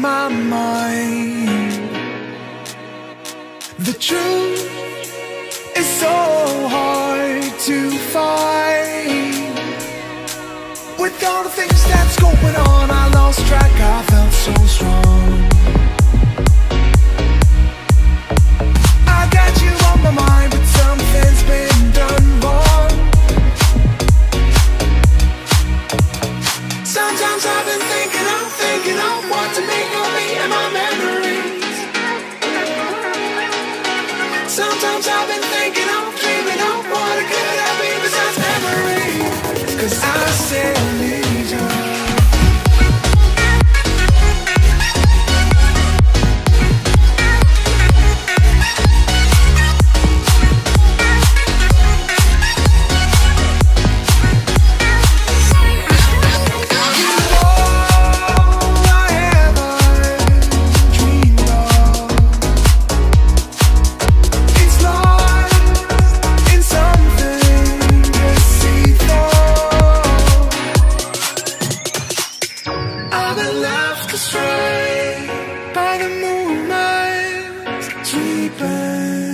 my mind. The truth is so hard to find. With all the things that's going on, I lost track, I felt so strong. Been left astray by the moonlight creeping.